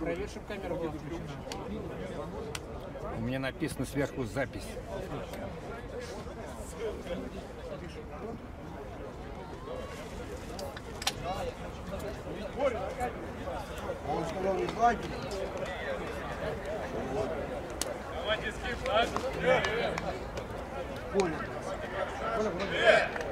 Проверь, чтобы. У меня написано сверху запись. Он сказал, не платит. Давайте скип, э, э. Коля. Коля, Коля.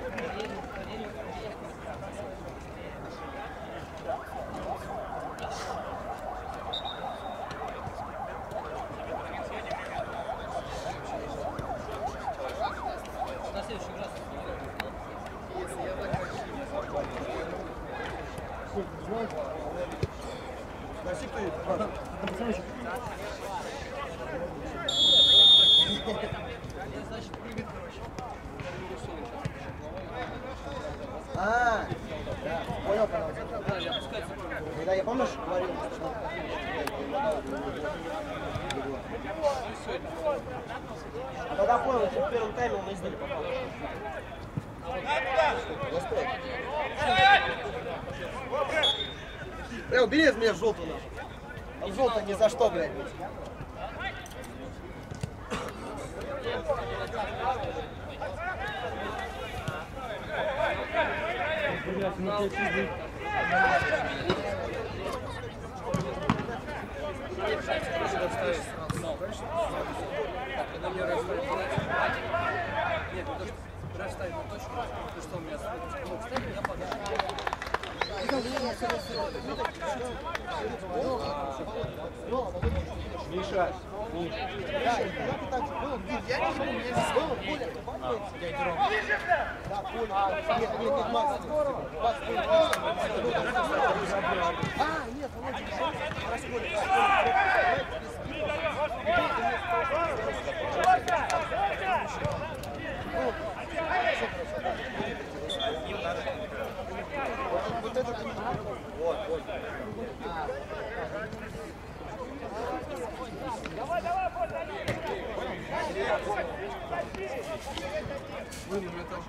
Вот, вот. Вынул этаж.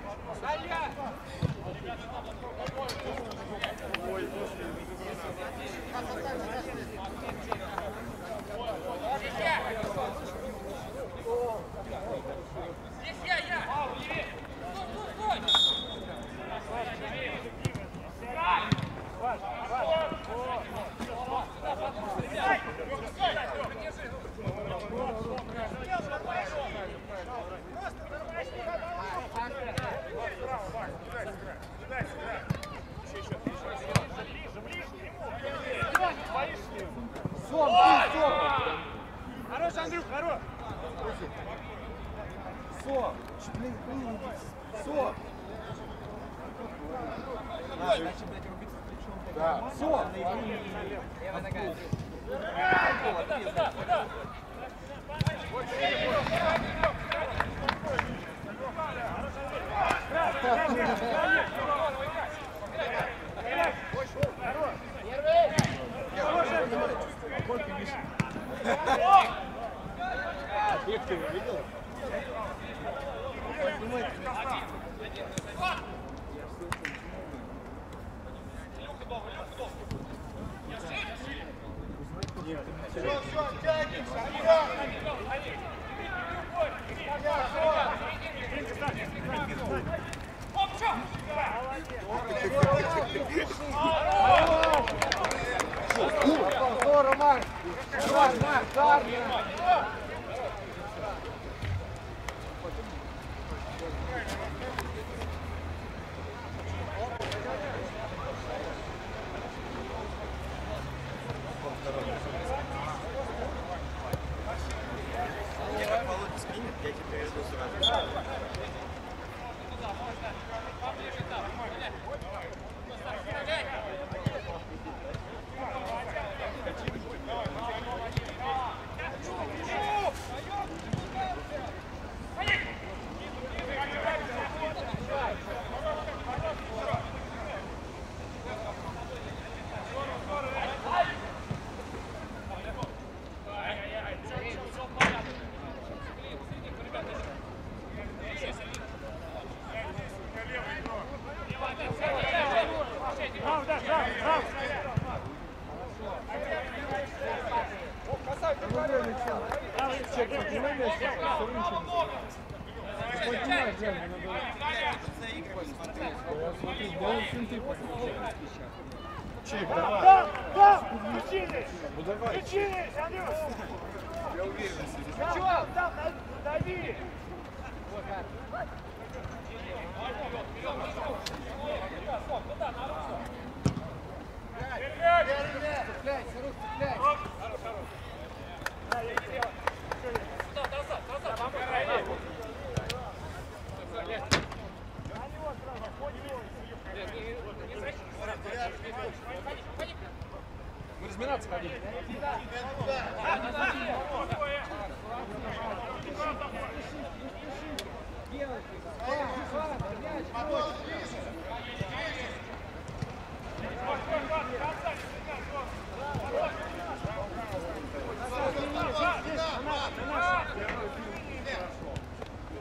разминаться ходить.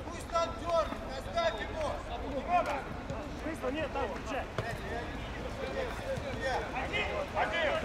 Пусть он дернет, оставь его! Быстро, нет, там, включай! Один! Один!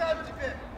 Fica, MDP!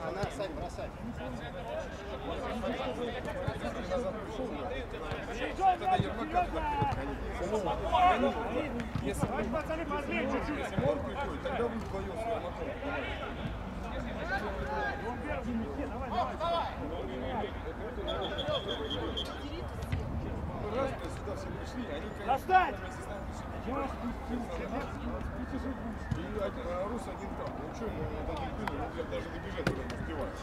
Она, Сань, бросай. Если пацаны пошли чуть-чуть. Если морку идет, тогда вы вдвоем Давай, давай. Раз, сюда все пришли, они, конечно... Достать! Рус один там. Ну что, ну, ну даже добежать уже не успевает.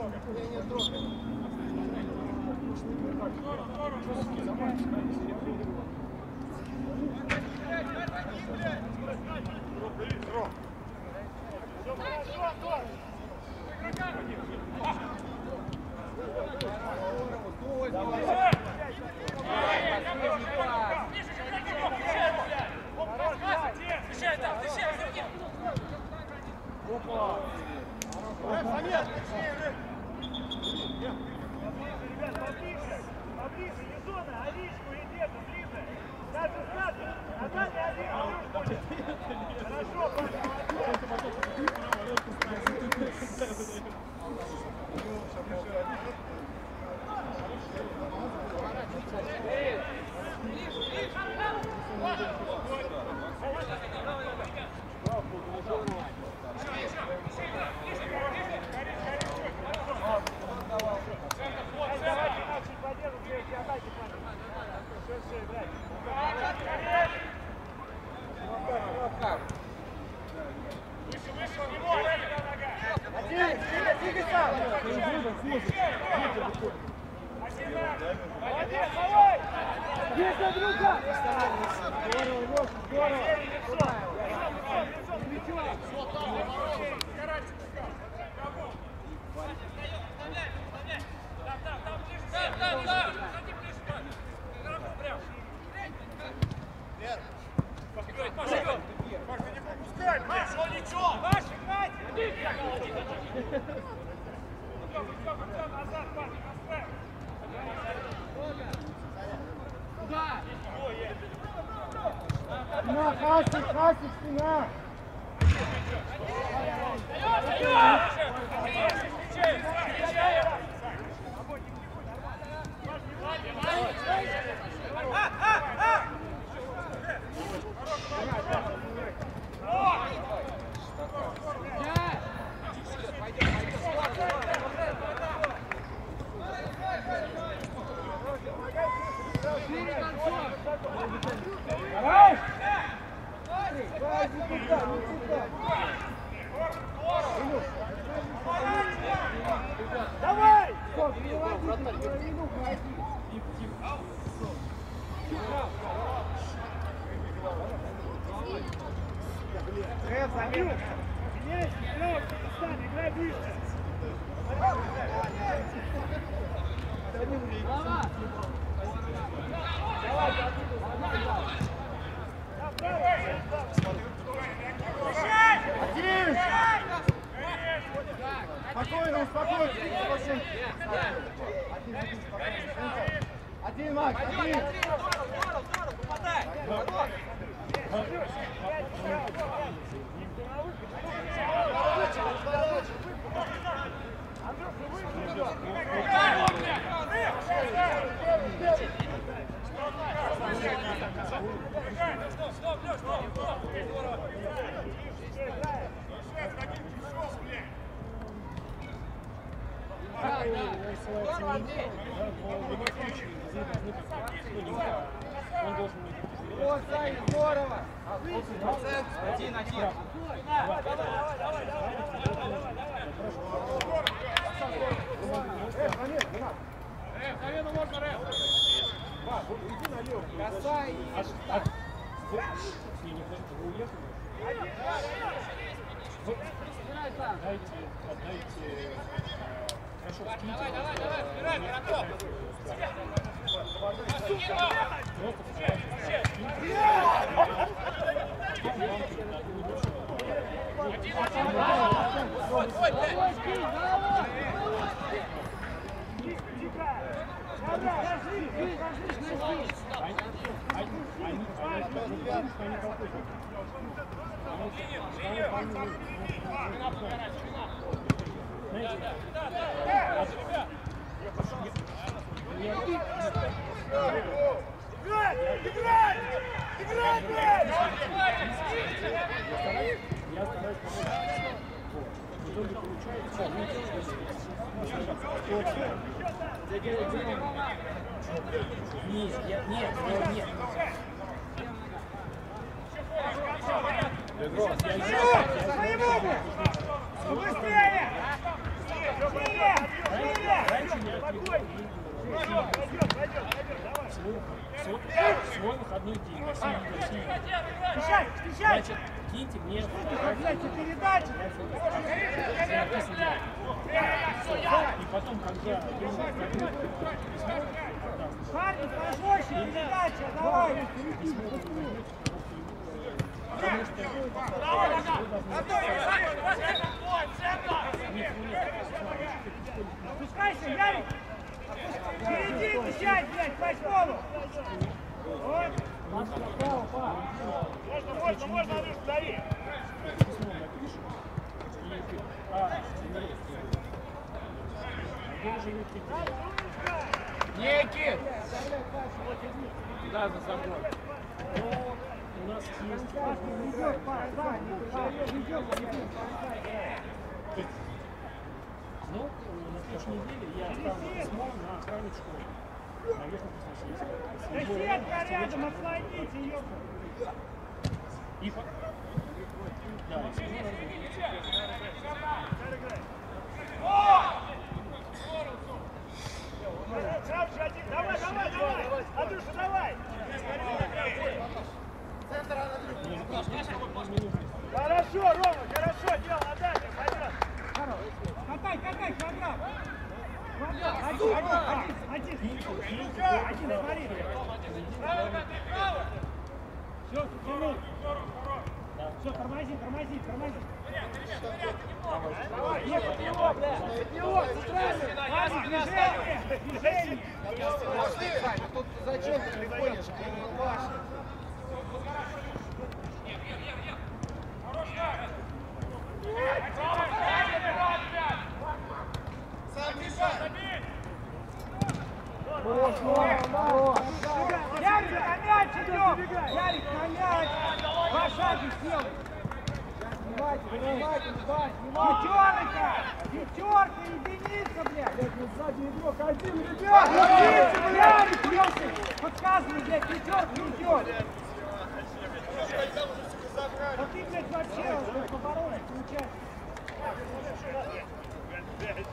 Тащи, Давай, давай, давай, выбирай, Пирогов. Твой, твой, блядь. Играй! Играй! Играй, блядь! Своему! Быстрее! Быстрее! Быстрее! Спокойно! Пойдет, пойдет, пойдет, давай! Свой выходной день. Встречай, встречай! Значит, киньте мне Блядь, передачи! И потом, когда Парни, пожестче, передача, давай! Опускайся, Ярик! Впереди отвечай, блядь! Вот. Можно, можно, можно, Андрюш, дави! Некий! Да, за собой. Ну, на следующей неделе я оставлю письмо на охране школы. На верхнем Да сетка рядом, отслоните ее! И. Да, и Сразу же один, давай, давай, давай! Андрюша, давай! Хорошо, Рома, хорошо, дело отдайте, пойдет. Катай, катай, квадрат. Один, один, один. Один, смотри. Все, тянул. Все, тормози, тормози, тормози. Давай, нет, от него, блядь, от него, центральный. Движение, движение. Тут зачем ты приходишь? Ваша. Ярик, на мяч идем! Ярик, на мяч! Два шага сделай! Пятерка! Пятерка, единица, блядь! Сзади игрок один, ребят! Единица, Ярик, Подсказывай, блядь, пятерка идет! А ты, блядь, вообще поборолся, Хорош,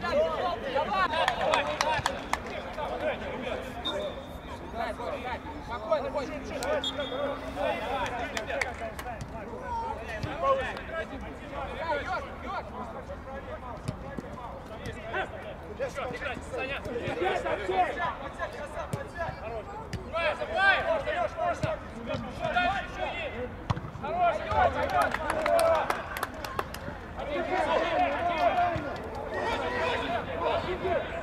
Хорош, хорош, хорош! Get there.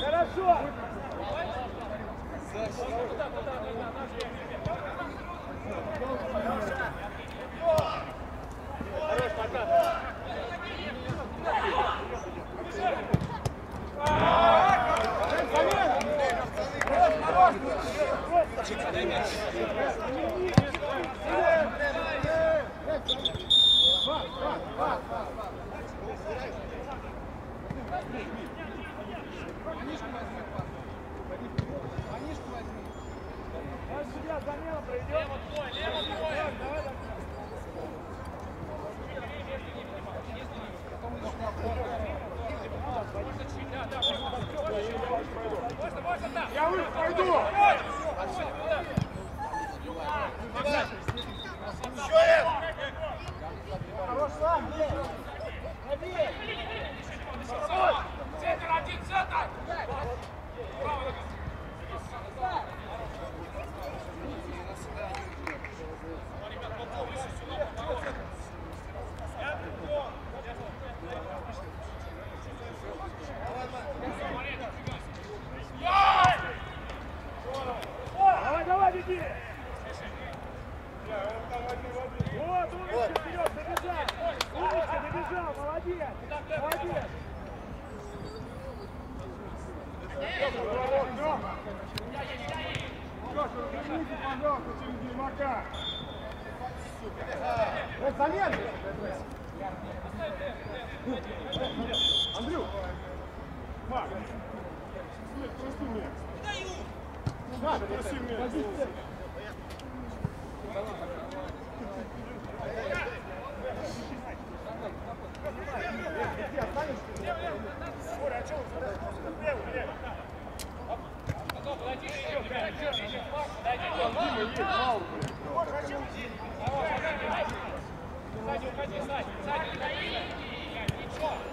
Хорошо! Хорошо! Замена пройдет. Андрюк! Мак! Прости меня! Да, прости меня! Останешься? Боря, а что вы? Сзади уходи, сзади, сзади уходи. Ничего.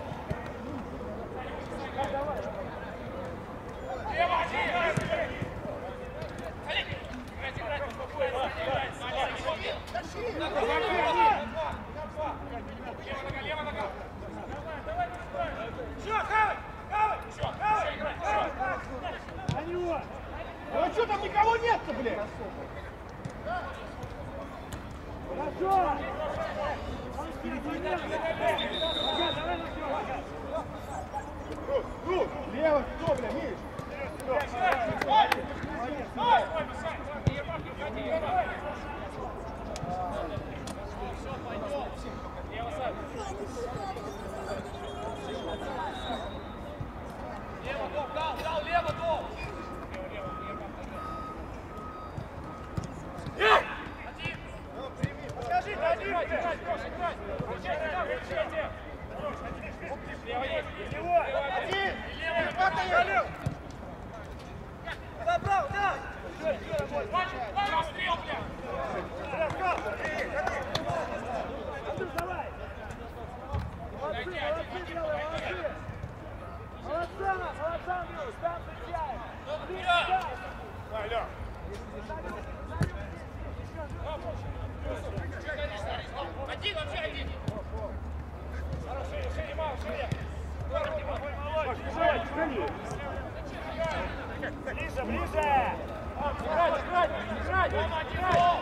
Играть, играть, играть! Играть!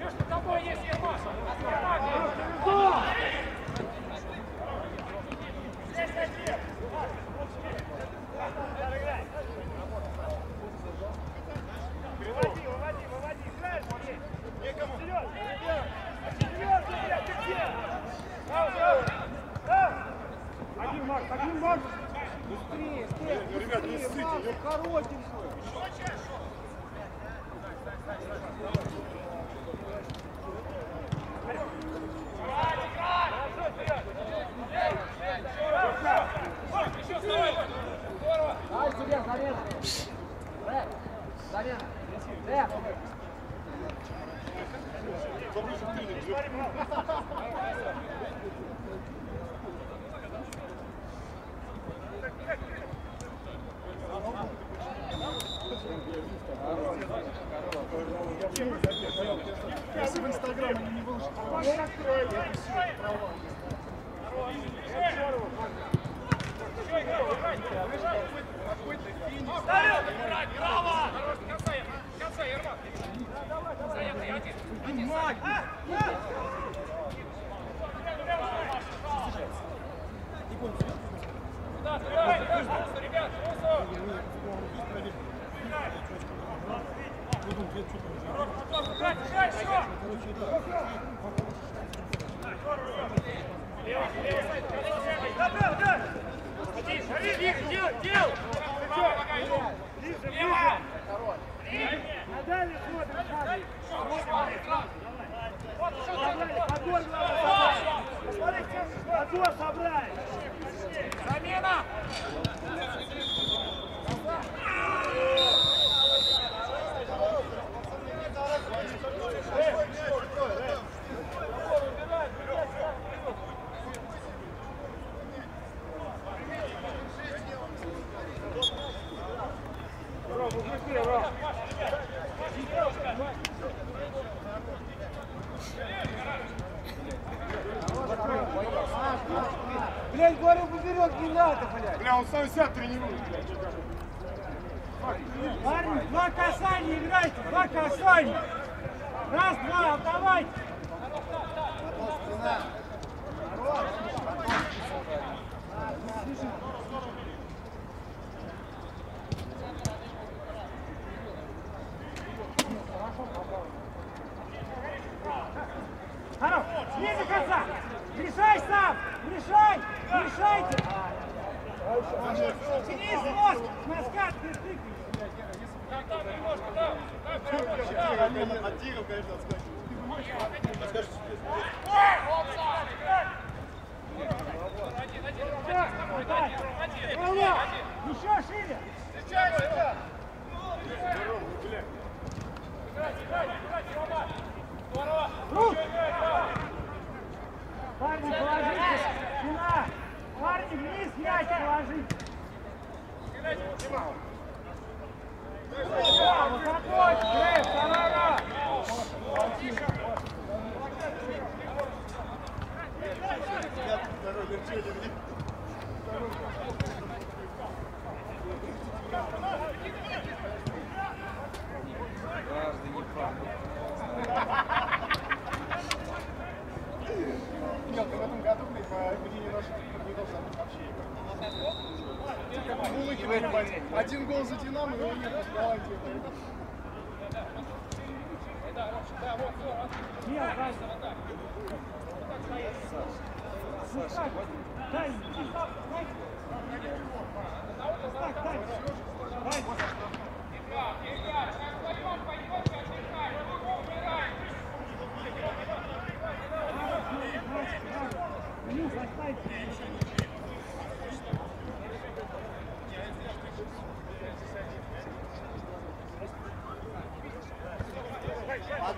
Между тобой есть Ермаш! Ермаш! коротенько. Подбор собрать! Замена! Серег, не надо, блядь. Бля, он сам себя тренирует, блядь. Парни, два касания играйте, два касания. Раз, два, отдавайте. Хорош, снизу конца. Решай сам, решай, решайте. Здорово! Парни, положитесь! Спина! Парни, вниз мяч снимал.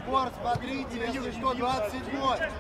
Спорт, смотрите, если что, 27-й.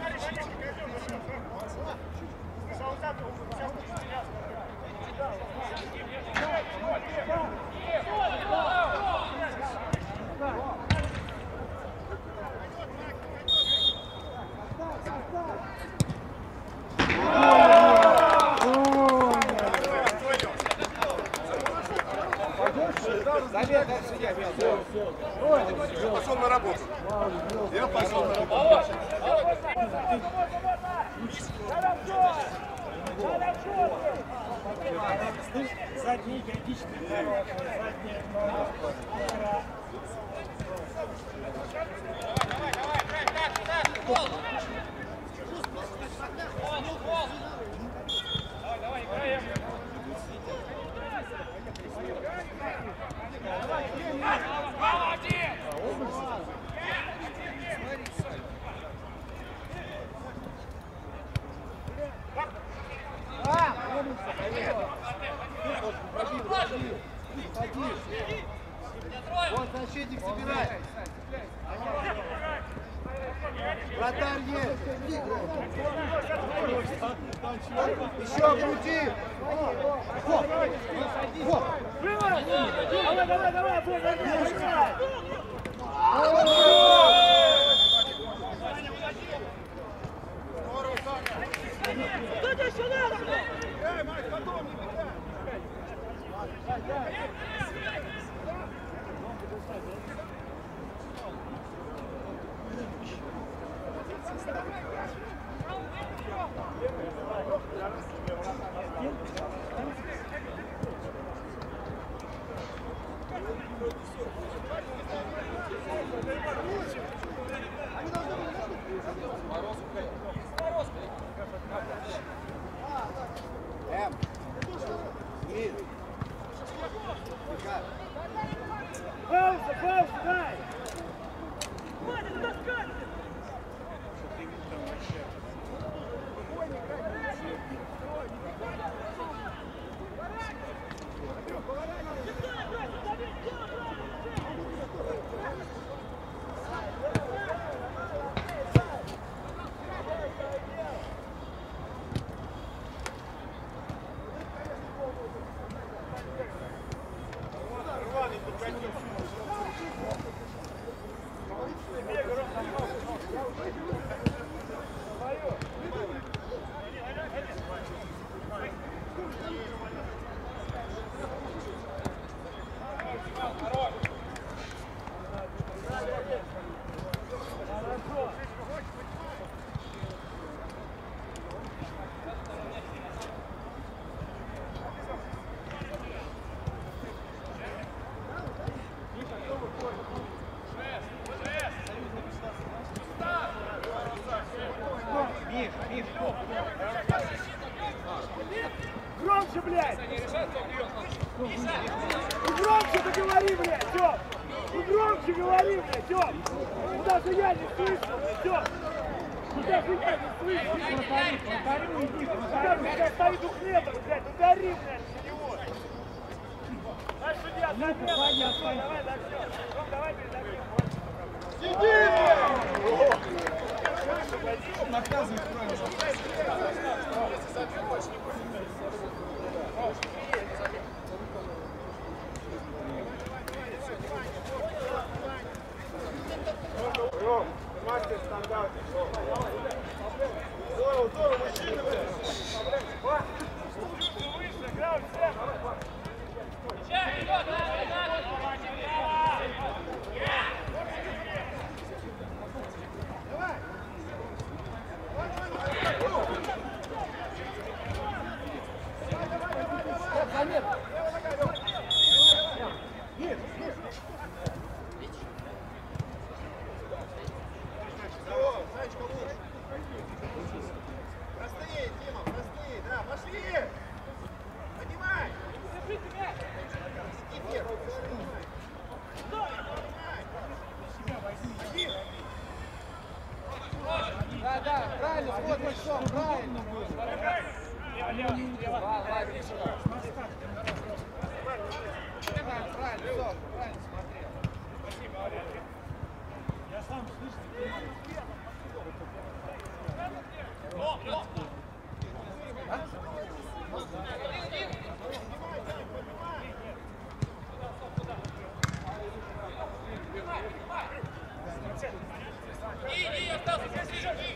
Иди, остался, здесь лежит!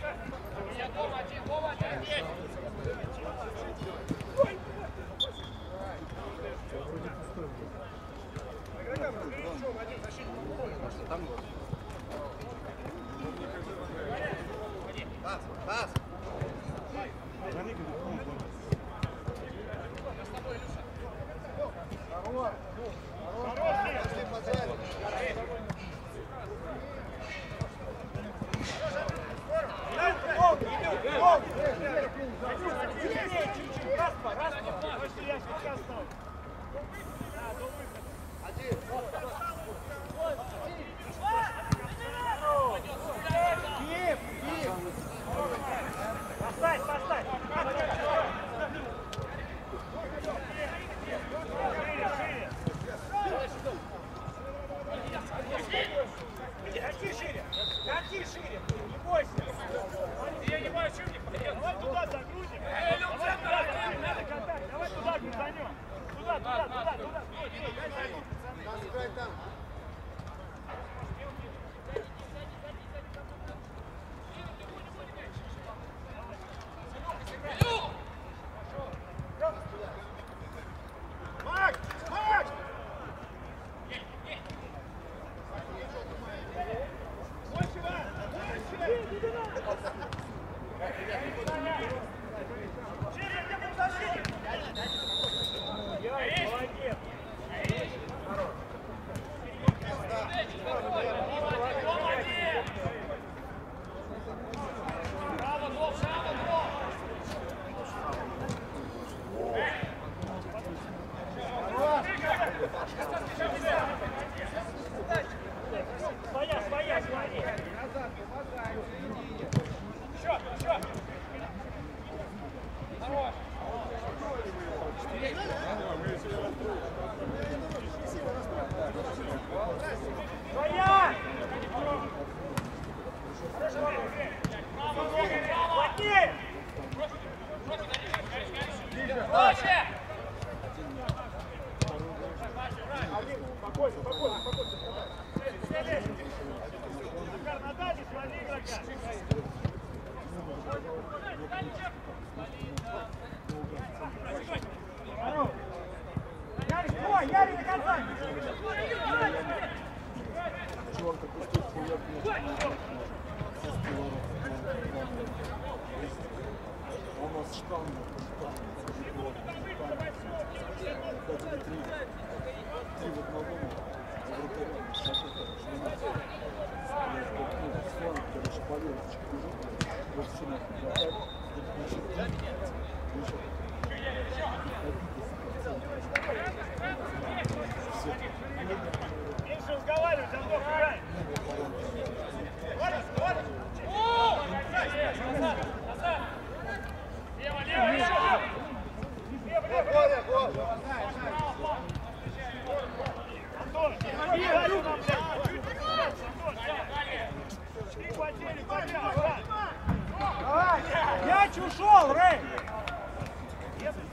Мяч ушел, Рэй!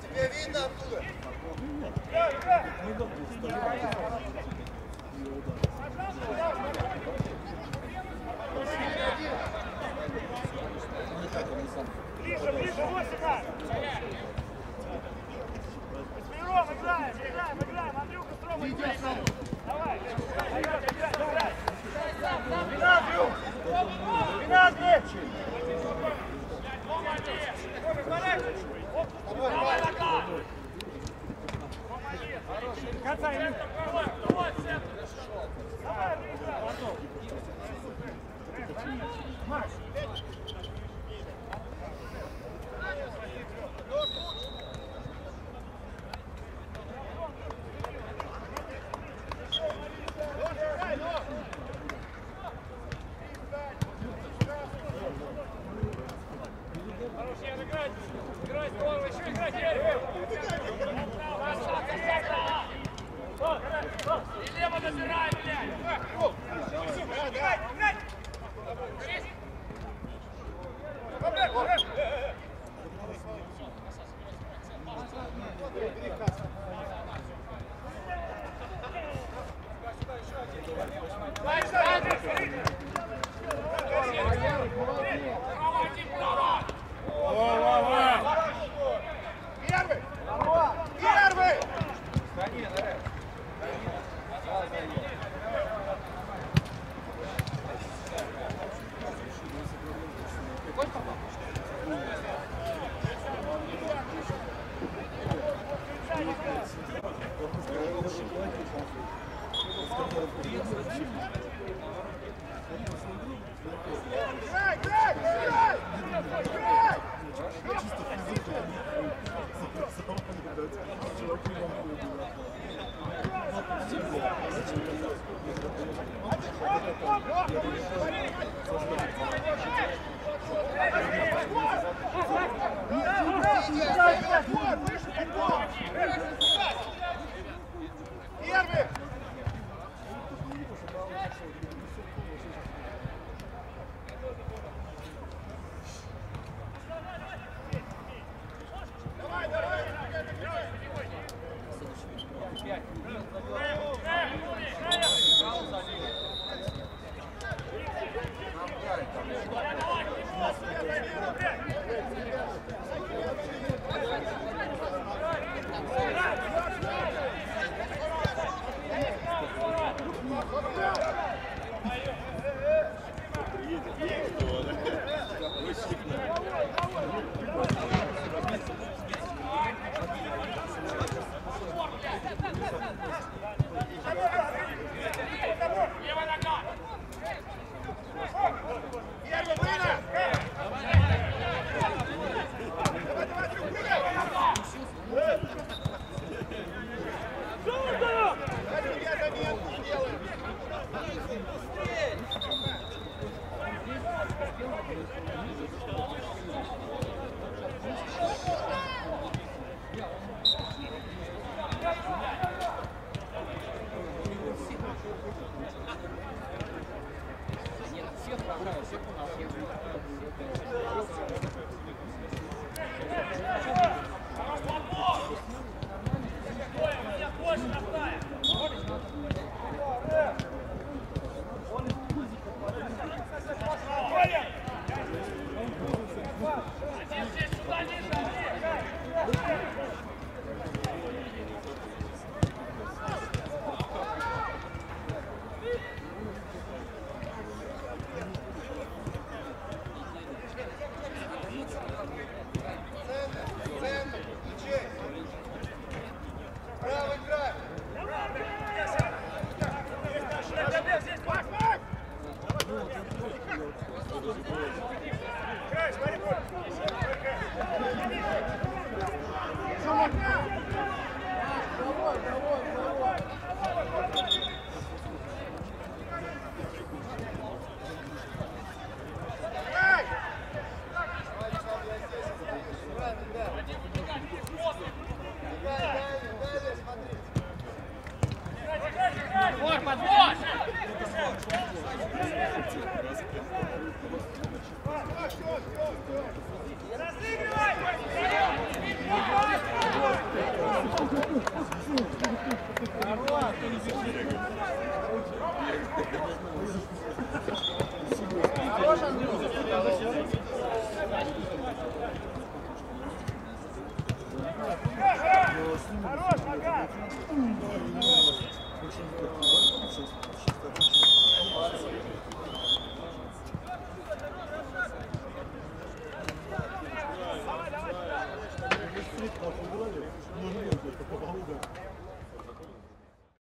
Тебе видно оттуда? Ближе, ближе, Осипа! играем, играем, играем. Андрюха, Строма, играй. Давай, Серега, играй, играй. Вина, Андрюх. Вина, крепче. Давай, пока. Конца, Илюх. Давай, Рыжа. Макс. Всех программ,